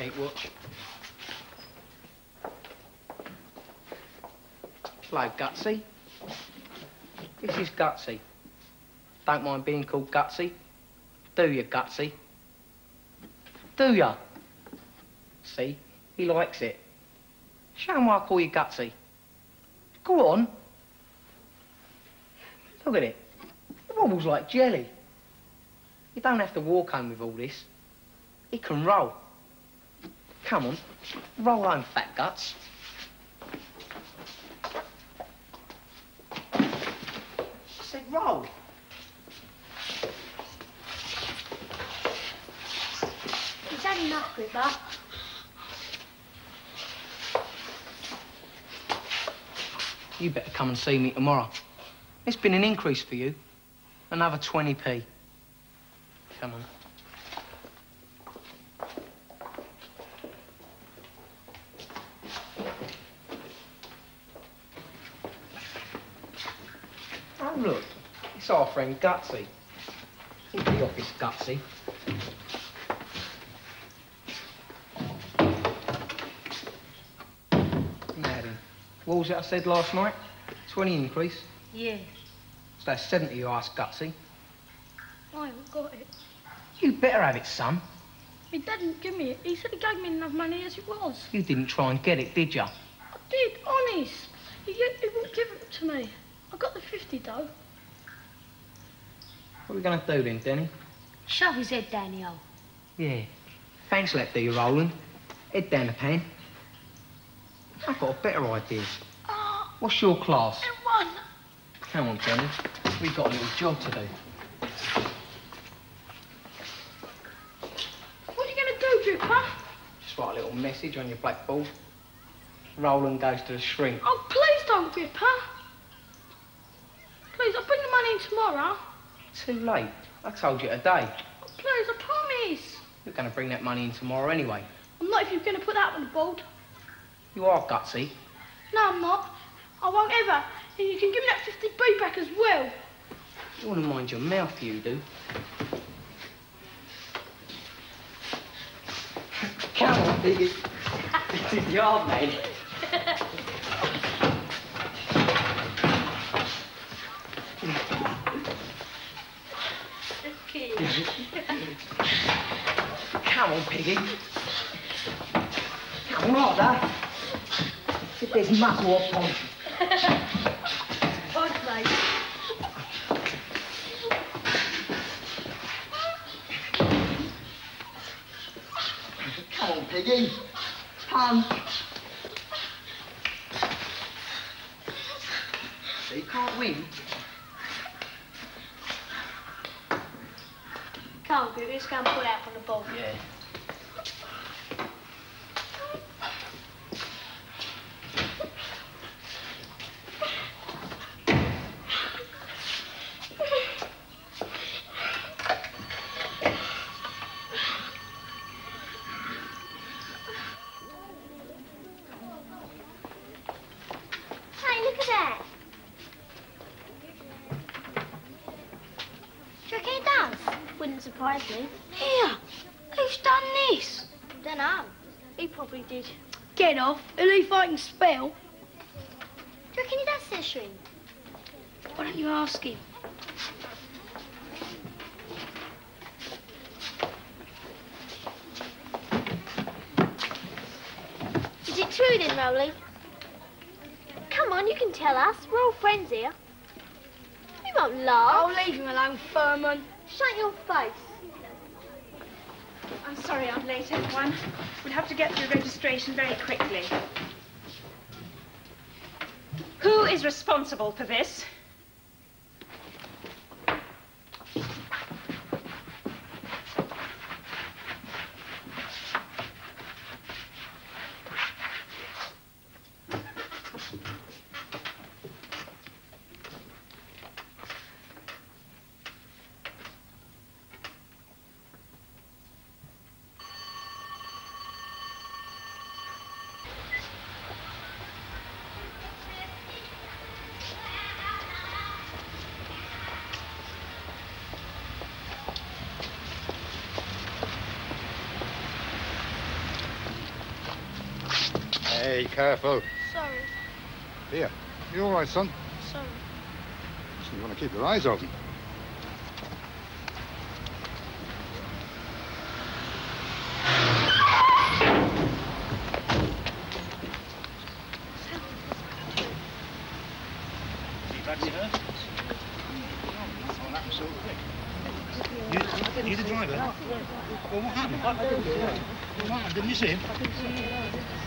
cheap watch. Hello, Gutsy. This is Gutsy. Don't mind being called Gutsy. Do you, Gutsy? Do ya? See? He likes it. Him why I call you Gutsy. Go on. Look at it. It wobbles like jelly. You don't have to walk home with all this. It can roll. Come on, roll home, fat guts. I said roll. He's had enough, Gripper. You better come and see me tomorrow. It's been an increase for you. Another 20p. Come on. Look. It's our friend Gutsy. Into the office, Gutsy. Now then, what was it I said last night? 20 increase. Yeah. So that's 70 you asked, Gutsy. I haven't got it. You better have it, son. He didn't give me it. He said he gave me enough money as it was. You didn't try and get it, did you? I did, honest. He, he won't give it to me. I got the 50 though. What are we going to do then, Danny? Shove his head down the hole. Yeah. Thanks, left you, Roland. Head down the pan. I've got a better idea. Oh, What's your class? one. Come on, Danny. We've got a little job to do. What are you going to do, Gripper? Just write a little message on your blackboard. Roland goes to the shrink. Oh, please don't, Gripper. Please, I'll bring the money in tomorrow. Too late. I told you today. Oh, please, I promise. You're going to bring that money in tomorrow anyway. I'm not if you're going to put that on the board. You are gutsy. No, I'm not. I won't ever. And you can give me that 50p back as well. You want to mind your mouth, you do. Come on, Biggie. This is your man. Come on, Piggy. Come on, harder. Get this muckle off on. Thanks, mate. Come on, Piggy. So you can't win. Gripper, let's go and put out on the board. Yeah. Hey, look at that. Do you reckon he does? Wouldn't surprise me. Here, who's done this? Dunno. He probably did. Get off, least I can spell. Do you reckon he does? Why don't you ask him? Is it true then, Rowley? Come on, you can tell us. We're all friends here. We won't laugh. I'll leave him alone, Furman. Shut your face. I'm sorry I'm late, everyone. We'll have to get through registration very quickly. Who is responsible for this? Hey, careful. Sorry, Here. You all right, son? sorry. Listen, you want to keep your eyes open. You, you the driver? Well, what happened? What happened? Didn't you see him?